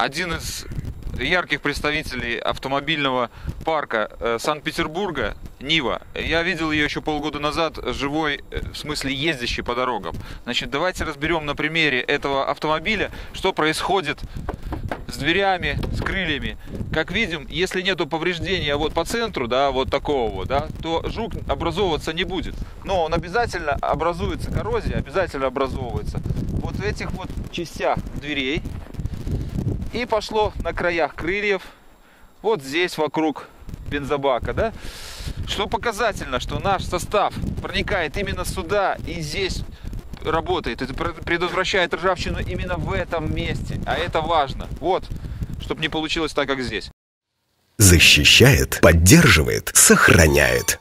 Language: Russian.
один из ярких представителей автомобильного парка э, Санкт-Петербурга, Нива. Я видел ее еще полгода назад живой, э, в смысле ездящей по дорогам. Значит, давайте разберем на примере этого автомобиля, что происходит с дверями, с крыльями. Как видим, если нету повреждения вот по центру, да, вот такого вот, да, то жук образовываться не будет. Но он обязательно образуется, коррозия обязательно образовывается. Вот в этих вот частях дверей. И пошло на краях крыльев, вот здесь вокруг бензобака, да. Что показательно, что наш состав проникает именно сюда и здесь работает. Это предотвращает ржавчину именно в этом месте. А это важно. Вот, чтобы не получилось так, как здесь. Защищает, поддерживает, сохраняет.